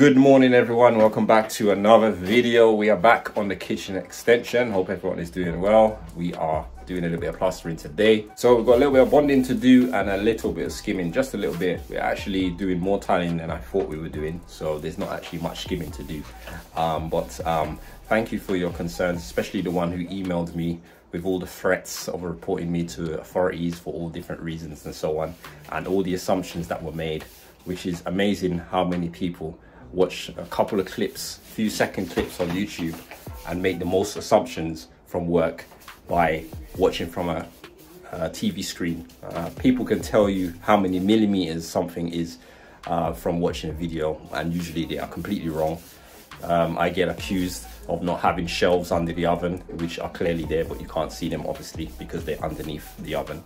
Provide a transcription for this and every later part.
Good morning everyone, welcome back to another video. We are back on the kitchen extension. Hope everyone is doing well. We are doing a little bit of plastering today. So we've got a little bit of bonding to do and a little bit of skimming, just a little bit. We're actually doing more tiling than I thought we were doing. So there's not actually much skimming to do. Um, but um, thank you for your concerns, especially the one who emailed me with all the threats of reporting me to authorities for all different reasons and so on. And all the assumptions that were made, which is amazing how many people watch a couple of clips, few second clips on YouTube and make the most assumptions from work by watching from a, a TV screen. Uh, people can tell you how many millimeters something is uh, from watching a video and usually they are completely wrong. Um, I get accused of not having shelves under the oven, which are clearly there, but you can't see them obviously because they're underneath the oven.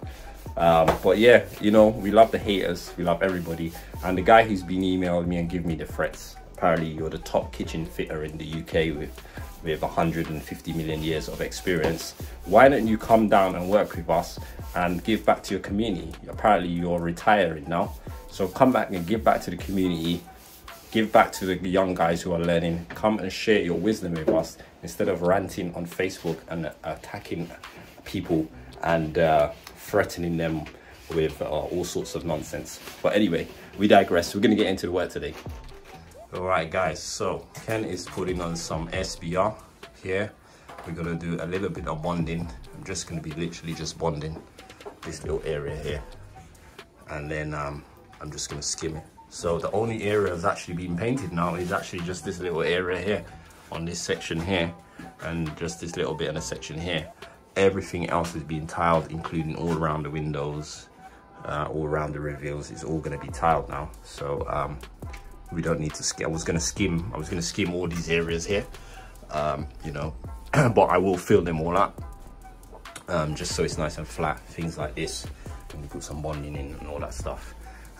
Um, but yeah, you know, we love the haters, we love everybody. And the guy who's been emailing me and giving me the threats, apparently you're the top kitchen fitter in the UK with, with 150 million years of experience. Why don't you come down and work with us and give back to your community? Apparently you're retiring now. So come back and give back to the community give back to the young guys who are learning. Come and share your wisdom with us instead of ranting on Facebook and attacking people and uh, threatening them with uh, all sorts of nonsense. But anyway, we digress. We're going to get into the work today. All right, guys. So Ken is putting on some SBR here. We're going to do a little bit of bonding. I'm just going to be literally just bonding this little area here. And then um, I'm just going to skim it. So the only area that's actually been painted now is actually just this little area here on this section here and just this little bit in a section here. Everything else is being tiled, including all around the windows, uh, all around the reveals. It's all gonna be tiled now. So um, we don't need to. I was gonna skim, I was gonna skim all these areas here, um, you know, but I will fill them all up um, just so it's nice and flat, things like this. And you put some bonding in and all that stuff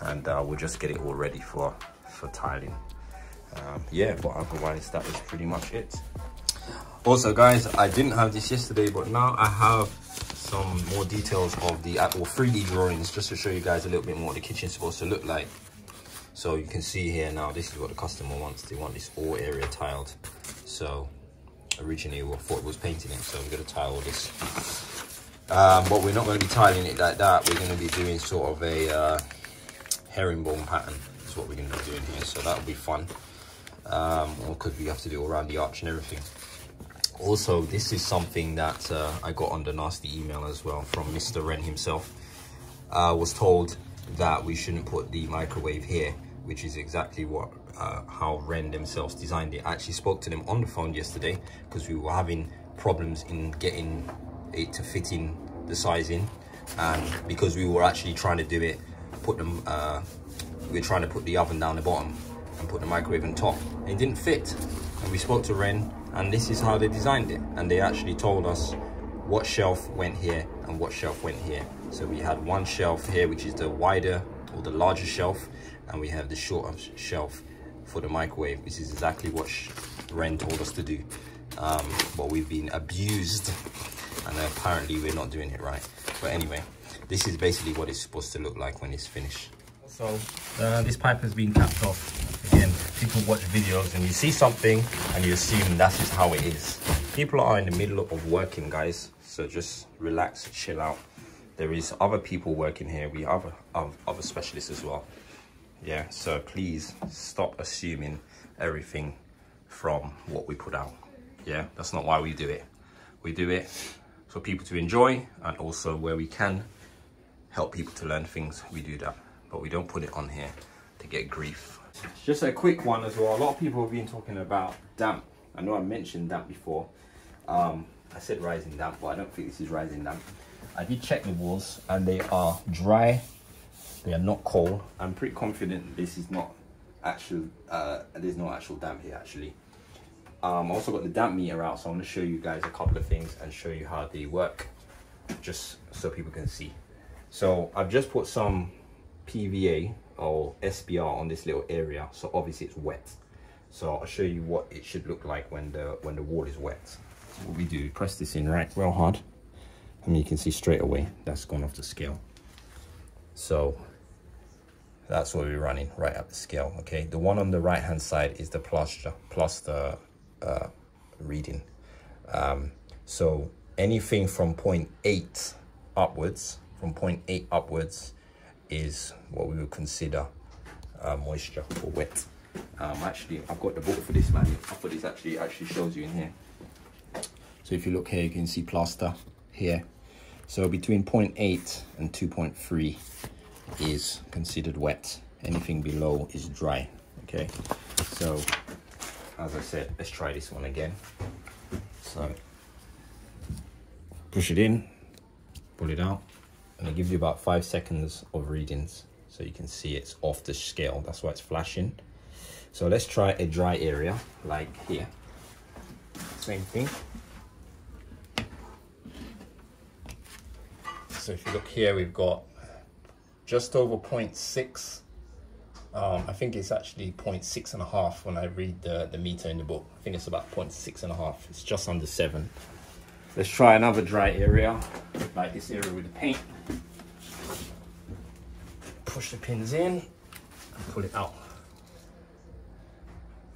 and uh, we'll just get it all ready for for tiling. Um, yeah but otherwise that is pretty much it. Also guys i didn't have this yesterday but now i have some more details of the actual 3d drawings just to show you guys a little bit more what the kitchen's supposed to look like. So you can see here now this is what the customer wants. They want this all area tiled. So originally we thought it was painting it so we're going to tile all this. Um, but we're not going to be tiling it like that. We're going to be doing sort of a uh, herringbone pattern is what we're going to be doing here so that'll be fun. Um, or could we have to do around the arch and everything? Also this is something that uh, I got on the nasty email as well from Mr. Wren himself. Uh, was told that we shouldn't put the microwave here which is exactly what uh, how Wren themselves designed it. I actually spoke to them on the phone yesterday because we were having problems in getting it to fit in the sizing and because we were actually trying to do it put them, uh, we were trying to put the oven down the bottom and put the microwave on top. It didn't fit. And we spoke to Wren and this is how they designed it. And they actually told us what shelf went here and what shelf went here. So we had one shelf here, which is the wider or the larger shelf. And we have the shorter shelf for the microwave. This is exactly what Wren told us to do. Um, but we've been abused and apparently we're not doing it right. But anyway, this is basically what it's supposed to look like when it's finished. So uh, this pipe has been capped off. Again, people watch videos and you see something and you assume that's just how it is. People are in the middle of working, guys. So just relax, chill out. There is other people working here. We have other, other specialists as well. Yeah, so please stop assuming everything from what we put out. Yeah, that's not why we do it. We do it for people to enjoy and also where we can help people to learn things, we do that. But we don't put it on here to get grief. Just a quick one as well. A lot of people have been talking about damp. I know I mentioned damp before. Um, I said rising damp, but I don't think this is rising damp. I did check the walls and they are dry. They are not cold. I'm pretty confident this is not actual, uh, there's no actual damp here actually. Um, I also got the damp meter out, so I'm gonna show you guys a couple of things and show you how they work, just so people can see. So I've just put some PVA or SBR on this little area. So obviously it's wet. So I'll show you what it should look like when the when the wall is wet. So what we do, press this in right real hard. Mean, you can see straight away that's gone off the scale. So that's what we're running right at the scale okay the one on the right hand side is the plaster plaster uh, reading um, so anything from 0.8 upwards from 0.8 upwards is what we would consider uh, moisture or wet um, actually I've got the book for this man I thought this actually actually shows you in here so if you look here you can see plaster here so between 0.8 and 2.3 is considered wet. Anything below is dry, okay? So, as I said, let's try this one again. So, push it in, pull it out, and it gives you about five seconds of readings. So you can see it's off the scale, that's why it's flashing. So let's try a dry area, like here. Same thing. So if you look here, we've got just over 0.6. Um, I think it's actually 0.6 and a half when I read the, the meter in the book. I think it's about 0.6 and a half. It's just under seven. Let's try another dry area, like this area with the paint. Push the pins in and pull it out.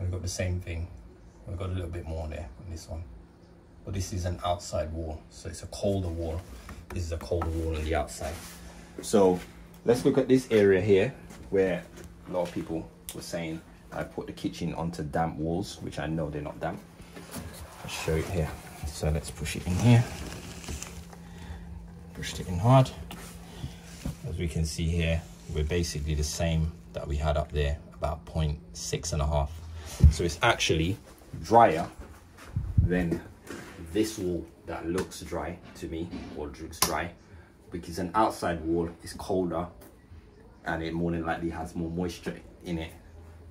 We've got the same thing. We've got a little bit more there on this one. But this is an outside wall, so it's a colder wall. This is a colder wall on the outside. So let's look at this area here where a lot of people were saying I put the kitchen onto damp walls, which I know they're not damp. I'll show you here. So let's push it in here. Pushed it in hard. As we can see here, we're basically the same that we had up there, about 0.6 and a half. So it's actually drier than this wall that looks dry to me, or looks dry, because an outside wall is colder and it more than likely has more moisture in it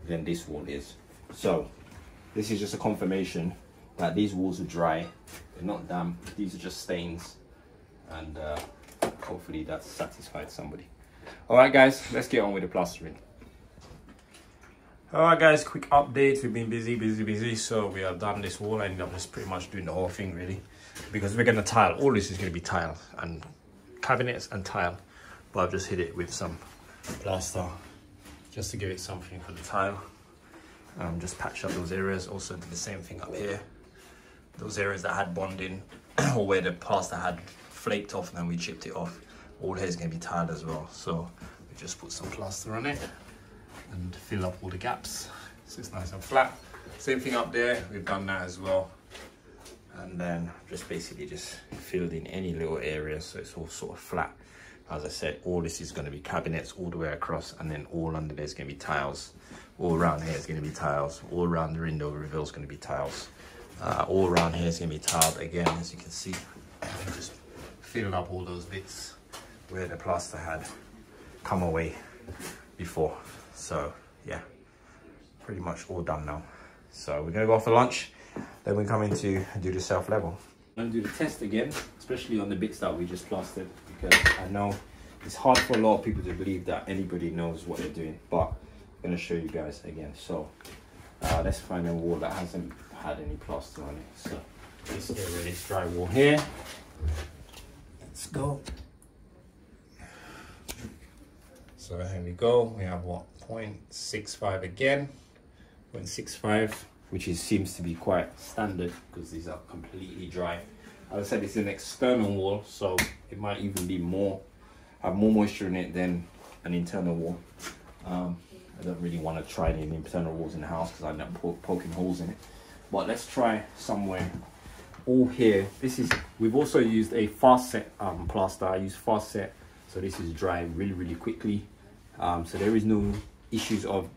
than this wall is. So this is just a confirmation that these walls are dry, they're not damp, these are just stains and uh, hopefully that satisfied somebody. All right guys, let's get on with the plastering. All right guys, quick update. We've been busy, busy, busy. So we have done this wall. I ended up just pretty much doing the whole thing really because we're gonna tile. All this is gonna be tile and cabinets and tile. But I've just hit it with some plaster just to give it something for the tile. Um, just patch up those areas. Also did the same thing up here. Those areas that had bonding or where the plaster had flaked off and then we chipped it off. All going to be tiled as well. So we just put some plaster on it and fill up all the gaps. So it's nice and flat. Same thing up there. We've done that as well. And then just basically just filled in any little areas so it's all sort of flat as I said, all this is going to be cabinets all the way across, and then all under there is going to be tiles. All around here is going to be tiles. All around the window reveal is going to be tiles. Uh, all around here is going to be tiled again, as you can see. Just filled up all those bits where the plaster had come away before. So yeah, pretty much all done now. So we're gonna go off for lunch, then we come in to do the self level. I'm gonna do the test again, especially on the bits that we just plastered because I know it's hard for a lot of people to believe that anybody knows what they're doing, but I'm gonna show you guys again. So uh, let's find a wall that hasn't had any plaster on it. So let's get rid of this dry wall here. Let's go. So here we go. We have what 0.65 again, 0.65, which is seems to be quite standard because these are completely dry. As I said, it's an external wall, so it might even be more, have more moisture in it than an internal wall. Um, I don't really want to try any internal walls in the house because I end up po poking holes in it. But let's try somewhere all here. This is, we've also used a fast set um, plaster. I use fast set, so this is dry really, really quickly. Um, so there is no issues of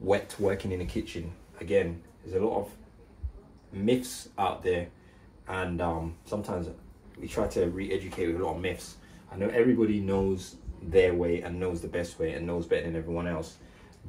wet working in the kitchen. Again, there's a lot of myths out there and um, sometimes we try to re-educate with a lot of myths. I know everybody knows their way and knows the best way and knows better than everyone else,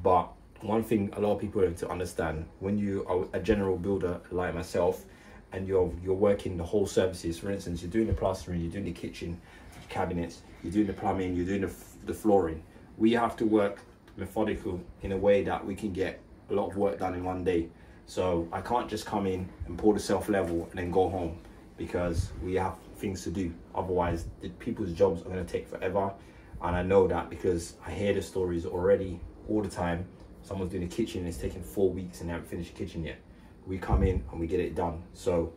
but one thing a lot of people have to understand when you are a general builder like myself and you're you're working the whole services for instance you're doing the plastering you're doing the kitchen cabinets you're doing the plumbing you're doing the, the flooring we have to work methodical in a way that we can get a lot of work done in one day so I can't just come in and pull the self level and then go home because we have things to do. Otherwise, the people's jobs are going to take forever And I know that because I hear the stories already all the time. Someone's doing a kitchen and it's taking four weeks and they haven't finished the kitchen yet. We come in and we get it done. So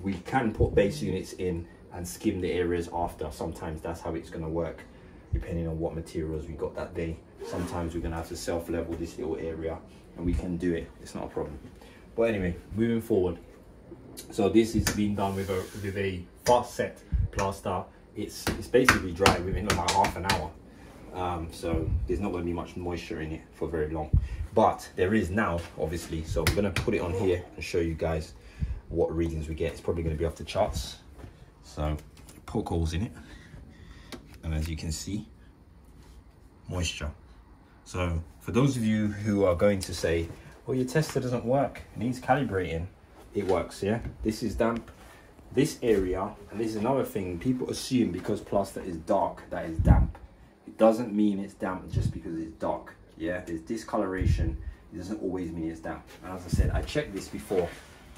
we can put base units in and skim the areas after. Sometimes that's how it's gonna work, depending on what materials we got that day. Sometimes we're gonna have to self-level this little area and we can do it, it's not a problem. But anyway, moving forward. So this is being done with a with a fast set plaster. It's it's basically dry within about half an hour. Um, so there's not going to be much moisture in it for very long. But there is now obviously. So i'm going to put it on here and show you guys what readings we get. It's probably going to be off the charts. So poke holes in it. And as you can see moisture. So for those of you who are going to say well your tester doesn't work it needs calibrating it works yeah? This is damp. This area and this is another thing people assume because plaster is dark that is damp it doesn't mean it's damp just because it's dark. Yeah, there's discoloration. It doesn't always mean it's damp. And as I said, I checked this before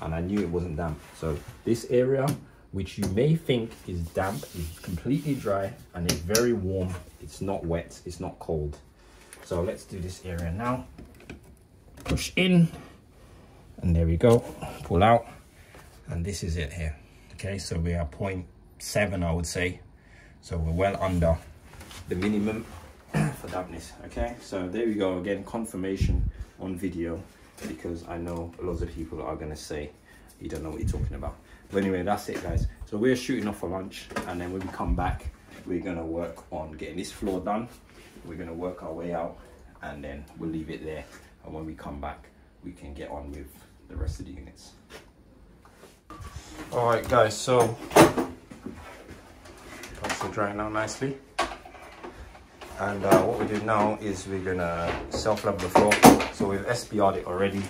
and I knew it wasn't damp. So this area, which you may think is damp, is completely dry and it's very warm. It's not wet, it's not cold. So let's do this area now. Push in and there we go. Pull out and this is it here. Okay, so we are 0.7, I would say. So we're well under the minimum for dampness okay? So there we go again confirmation on video because i know lots of people are going to say you don't know what you're talking about. But anyway that's it guys. So we're shooting off for lunch and then when we come back we're going to work on getting this floor done. We're going to work our way out and then we'll leave it there. And when we come back we can get on with the rest of the units. All right guys so that's drying out nicely and uh, what we do now is we're gonna self-level the floor. So we've SBR'd it already.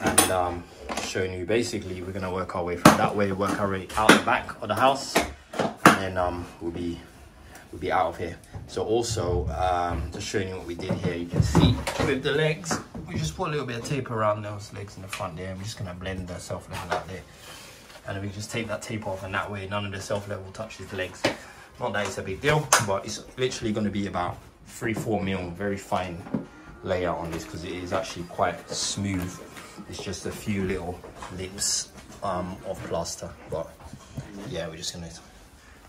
And um, showing you basically we're gonna work our way from that way work our way out the back of the house. And then um, we'll be we'll be out of here. So also um, just showing you what we did here. You can see with the legs we just put a little bit of tape around those legs in the front there. We're just gonna blend the self-level out there. And we just take that tape off and that way none of the self-level touches the legs not that it's a big deal, but it's literally going to be about three, four mil, very fine layout on this because it is actually quite smooth. It's just a few little lips um, of plaster, but yeah, we're just going to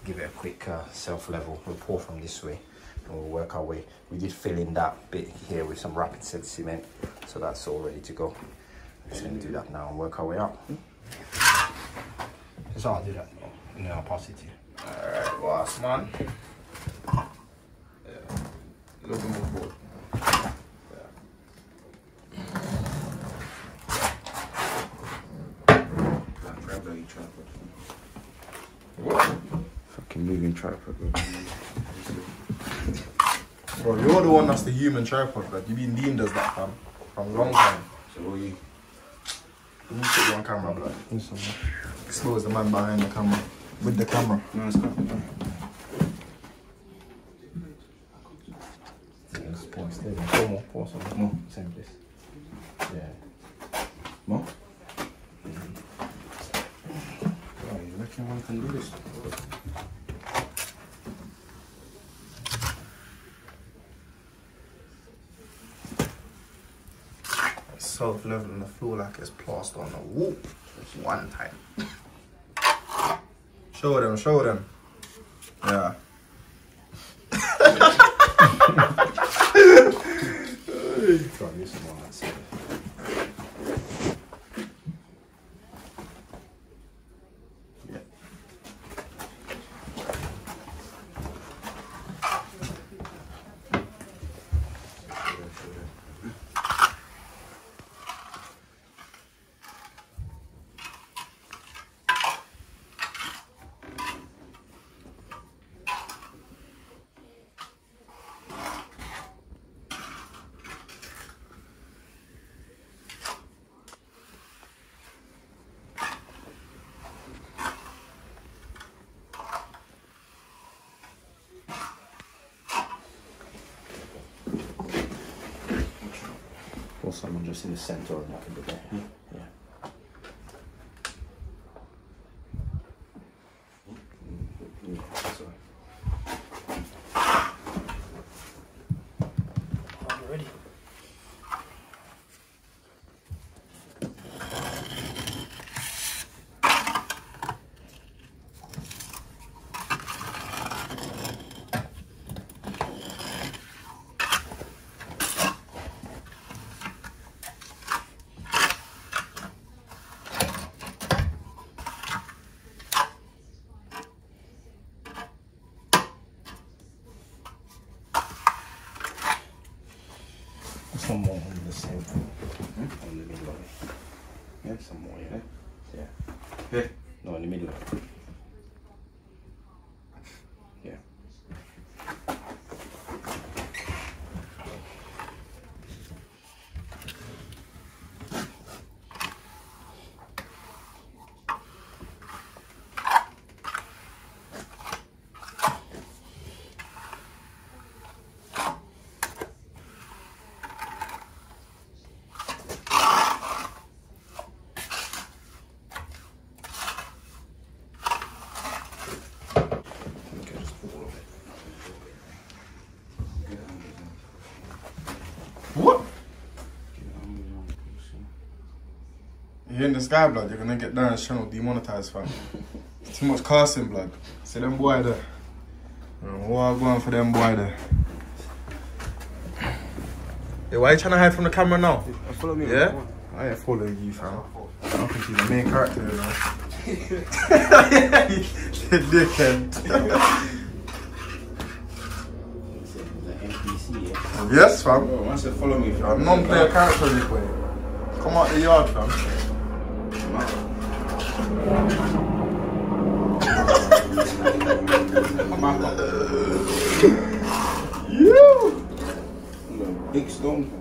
give it a quick uh, self-level. We'll pour from this way and we'll work our way. We did fill in that bit here with some rapid set cement, so that's all ready to go. I'm just going to do that now and work our way up. That's So I'll do that and then I'll pass it to you. Alright, last man. Yeah. Looking forward. Fucking moving tripod. Bro, you're the one that's the human tripod, bro. You've been deemed as that, fam. From a long time. So what you? Let me put you on camera, blood. Expose the man behind the camera. With the camera. No, it's not. Just pour instead. More, pour some more. Same place. Yeah. More? Mm-hmm. Oh, you reckon one can do this? Self leveling the floor like it's plaster on the wall. Just one time. Show them, show them. Yeah. Try this one. That's it. Yeah. Or someone just in the center or like a bit there. Yeah. Mm, sorry. some more on the same. Hmm? On the middle of it. Yeah, some more, yeah? Yeah. Yeah. No, in the middle of it. Yeah. Okay, just put all of it. What? You're in the sky, blood. You're gonna get Darren's channel demonetized, fam. It's too much casting, blood. See them boy there. Uh, What I going for them boy there? Hey, why you trying to hide from the camera now? Follow me. Yeah? I ain't following you, fam. I don't think he's the main character, you know. Dickhead. The NPC, yeah? yes, fam. Bro, once they follow me, A non-player character this way. Come out the yard, fam. You. Big stone.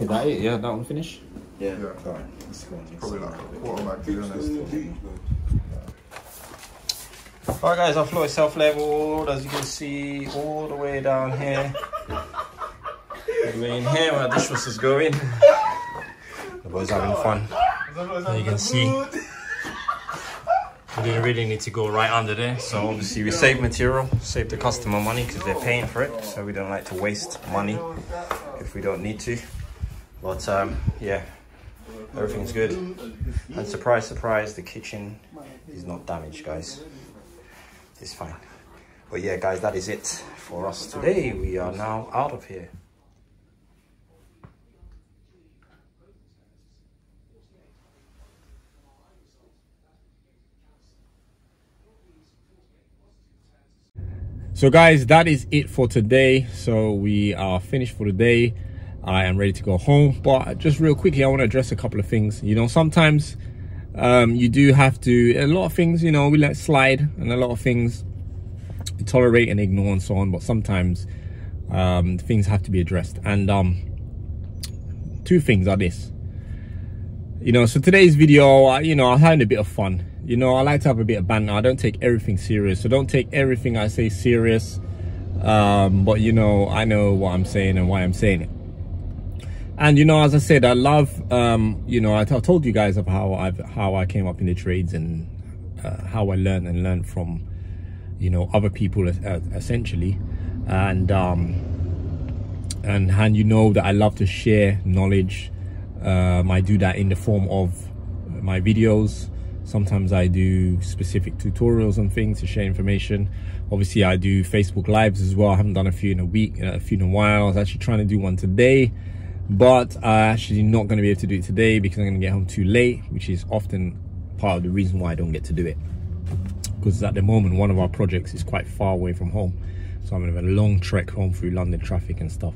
Is that it? Yeah, that one finished? Yeah. Yeah. Alright, let's go on. Probably like a quarterback, to be. Alright guys, our floor is self-leveled, as you can see, all the way down here. All the way in here where the dishwasher's going. Boys having fun. As you can see, we didn't really need to go right under there. So obviously we save material, save the customer money because they're paying for it. So we don't like to waste money if we don't need to. But um, yeah, everything's good. And surprise, surprise, the kitchen is not damaged, guys. It's fine. But yeah, guys, that is it for us today. We are now out of here. So guys, that is it for today. So we are finished for the day. I am ready to go home. But just real quickly, I want to address a couple of things. You know, sometimes um, you do have to, a lot of things, you know, we let slide and a lot of things tolerate and ignore and so on. But sometimes um, things have to be addressed. And um, two things are this. You know, so today's video, I- you know, I'm having a bit of fun. You know, I like to have a bit of banter. I don't take everything serious. So don't take everything I say serious. Um, but you know, I know what I'm saying and why I'm saying it. And you know, as I said, I love, um, you know, I I told you guys of how I've how I came up in the trades and uh, how I learned and learned from, you know, other people uh, essentially, and um, and and you know that I love to share knowledge. Um, I do that in the form of my videos. Sometimes I do specific tutorials and things to share information. Obviously, I do Facebook Lives as well. I haven't done a few in a week, a few in a while. I was actually trying to do one today, but I'm actually not going to be able to do it today because I'm going to get home too late, which is often part of the reason why I don't get to do it. Because at the moment, one of our projects is quite far away from home, so I'm going to have a long trek home through London traffic and stuff.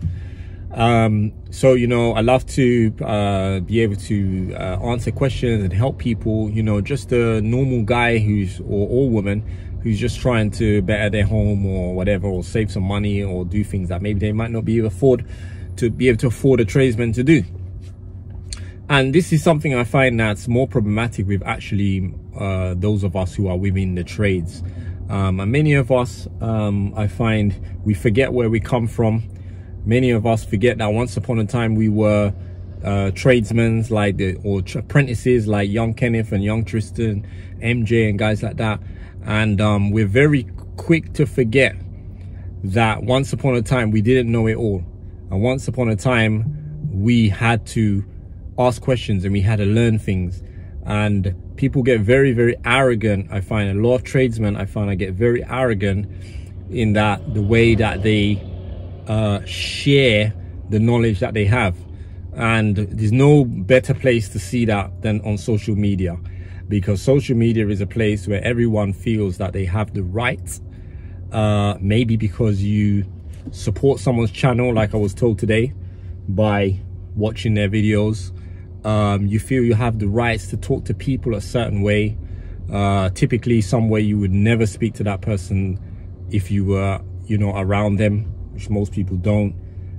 Um, so you know, I love to uh, be able to uh, answer questions and help people. You know, just a normal guy who's or, or woman who's just trying to better their home or whatever, or save some money or do things that maybe they might not be able to afford to be able to afford a tradesman to do. And this is something I find that's more problematic with actually uh, those of us who are within the trades. Um, and many of us, um, I find, we forget where we come from many of us forget that once upon a time we were uh, tradesmen like the or apprentices like young Kenneth and young Tristan, MJ and guys like that, and um, we're very quick to forget that once upon a time we didn't know it all, and once upon a time we had to ask questions and we had to learn things, and people get very very arrogant. I find. A lot of tradesmen I find I get very arrogant in that the way that they uh, share the knowledge that they have. And there's no better place to see that than on social media because social media is a place where everyone feels that they have the right uh, maybe because you support someone's channel, like I was told today, by watching their videos. Um, you feel you have the rights to talk to people a certain way, uh, typically some way you would never speak to that person if you were, you know, around them, which most people don't.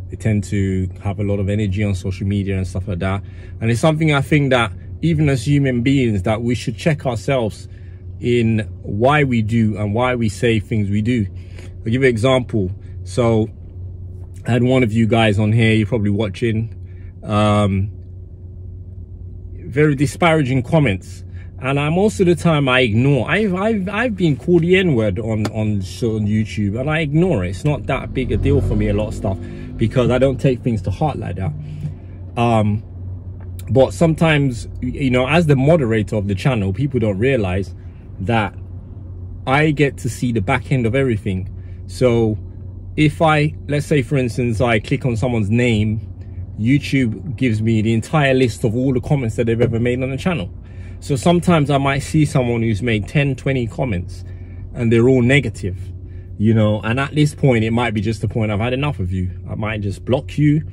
They tend to have a lot of energy on social media and stuff like that. And it's something I think that even as human beings that we should check ourselves in why we do and why we say things we do. I'll give you an example. So I had one of you guys on here, you're probably watching, um, very disparaging comments. And I, most of the time I ignore. I've, I've, I've been called the N-word on, on, on YouTube and I ignore it. It's not that big a deal for me, a lot of stuff, because I don't take things to heart like that. Um, but sometimes, you know, as the moderator of the channel, people don't realize that I get to see the back end of everything. So if I, let's say for instance, I click on someone's name, YouTube gives me the entire list of all the comments that they've ever made on the channel. So sometimes I might see someone who's made 10, 20 comments and they're all negative, you know, and at this point, it might be just the point I've had enough of you. I might just block you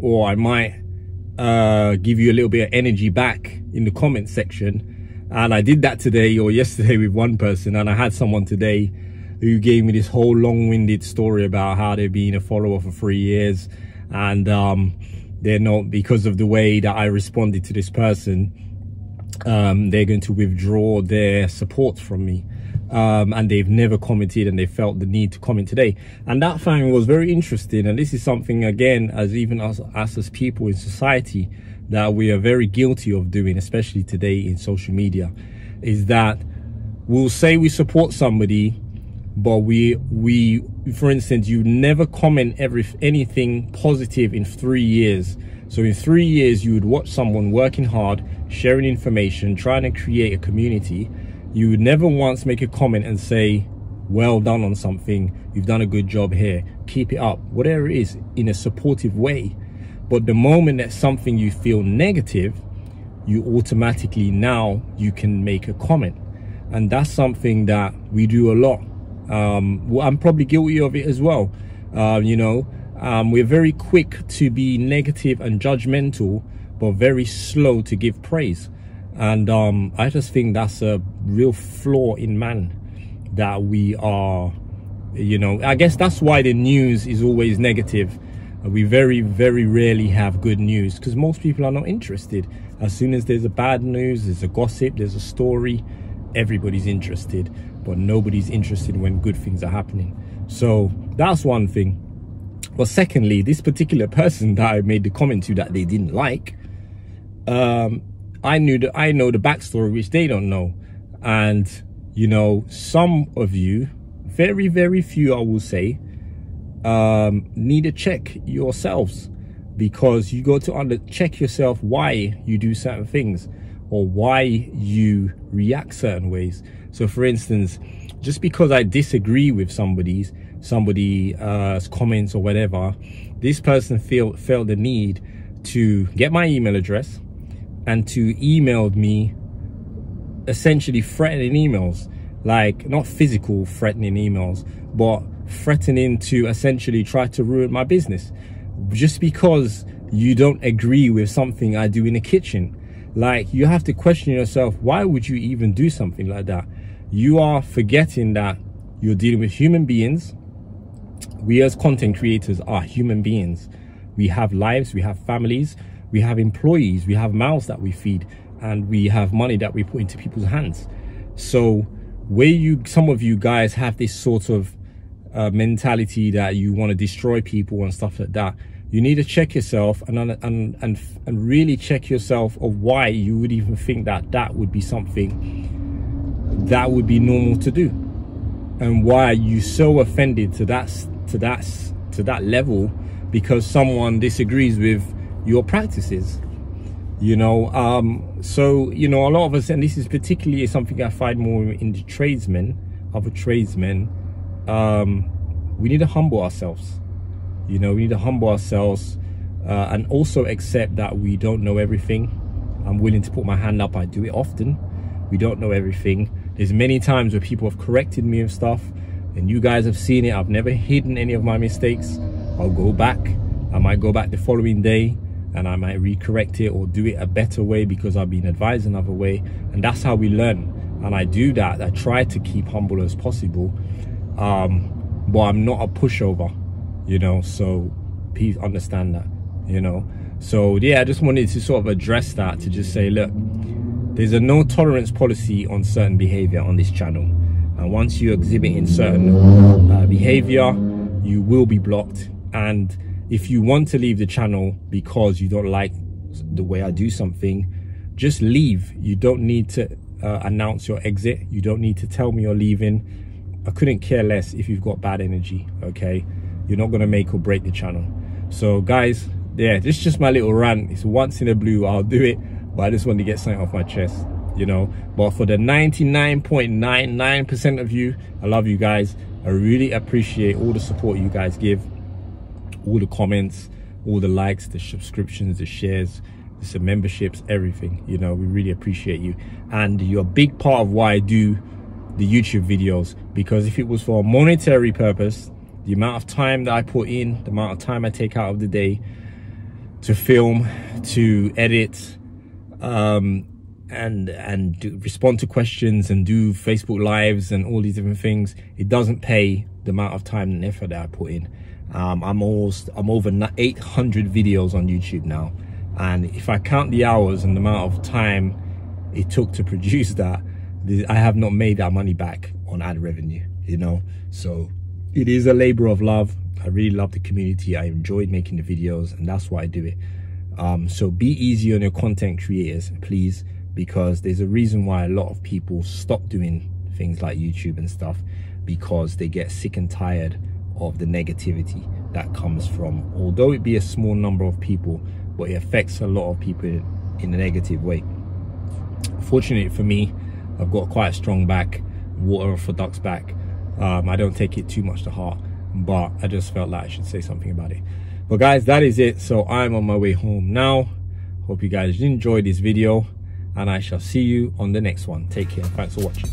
or I might uh, give you a little bit of energy back in the comment section and I did that today or yesterday with one person and I had someone today who gave me this whole long-winded story about how they've been a follower for three years and um, they're not because of the way that I responded to this person um, they're going to withdraw their support from me. Um, and they've never commented and they felt the need to comment today. And that thing was very interesting. And this is something again as even us, us as people in society that we are very guilty of doing, especially today in social media, is that we'll say we support somebody, but we we for instance, you never comment every anything positive in three years. So in three years, you would watch someone working hard, sharing information, trying to create a community. You would never once make a comment and say, well done on something, you've done a good job here, keep it up, whatever it is, in a supportive way. But the moment that something you feel negative, you automatically now you can make a comment. And that's something that we do a lot. Um, well, I'm probably guilty of it as well. Uh, you know, um, we're very quick to be negative and judgmental, but very slow to give praise. And um, I just think that's a real flaw in man that we are, you know, I guess that's why the news is always negative. We very very rarely have good news because most people are not interested. As soon as there's a bad news there's a gossip there's a story everybody's interested but nobody's interested when good things are happening. So that's one thing. But secondly this particular person that i made the comment to that they didn't like um i knew that i know the backstory which they don't know and you know some of you very very few i will say um, need to check yourselves because you got to under check yourself why you do certain things or why you react certain ways. So for instance, just because I disagree with somebody's somebody's uh, comments or whatever, this person feel felt the need to get my email address and to email me essentially threatening emails like not physical threatening emails but threatening to essentially try to ruin my business just because you don't agree with something I do in the kitchen. Like you have to question yourself, why would you even do something like that? You are forgetting that you're dealing with human beings. We as content creators are human beings. We have lives, we have families, we have employees, we have mouths that we feed, and we have money that we put into people's hands. So where you some of you guys have this sort of uh, mentality that you want to destroy people and stuff like that you need to check yourself and and and and really check yourself of why you would even think that that would be something that would be normal to do and why are you so offended to that to that to that level because someone disagrees with your practices you know um so you know a lot of us and this is particularly something i find more in the tradesmen other tradesmen um, we need to humble ourselves. You know, we need to humble ourselves uh, and also accept that we don't know everything. I'm willing to put my hand up. I do it often. We don't know everything. There's many times where people have corrected me of stuff, and you guys have seen it. I've never hidden any of my mistakes. I'll go back. I might go back the following day and I might recorrect it or do it a better way because I've been advised another way. And that's how we learn. And I do that. I try to keep humble as possible. Um, but I'm not a pushover, you know, so please understand that, you know. So yeah, I just wanted to sort of address that to just say, look, there's a no tolerance policy on certain behavior on this channel. And once you exhibit in certain uh, behavior, you will be blocked. And if you want to leave the channel because you don't like the way I do something, just leave. You don't need to uh, announce your exit. You don't need to tell me you're leaving. I couldn't care less if you've got bad energy, okay? You're not gonna make or break the channel. So guys, yeah, this is just my little rant. It's once in a blue, I'll do it but I just want to get something off my chest, you know. But for the 99.99% of you, I love you guys. I really appreciate all the support you guys give, all the comments, all the likes, the subscriptions, the shares, the memberships, everything. You know, we really appreciate you. And you're a big part of why I do the YouTube videos because if it was for a monetary purpose, the amount of time that I put in, the amount of time I take out of the day to film, to edit, um, and and do, respond to questions and do Facebook lives and all these different things, it doesn't pay the amount of time and effort that I put in. Um, I'm almost I'm over 800 videos on YouTube now, and if I count the hours and the amount of time it took to produce that, I have not made that money back on ad revenue. You know, so it is a labor of love. I really love the community. I enjoyed making the videos, and that's why I do it. Um, so be easy on your content creators, please, because there's a reason why a lot of people stop doing things like YouTube and stuff because they get sick and tired of the negativity that comes from, although it be a small number of people, but it affects a lot of people in a negative way. Fortunately for me, I've got quite a strong back, water for ducks back. Um, I don't take it too much to heart, but I just felt like I should say something about it. But guys that is it. So i'm on my way home now. Hope you guys enjoyed this video and i shall see you on the next one. Take care. Thanks for watching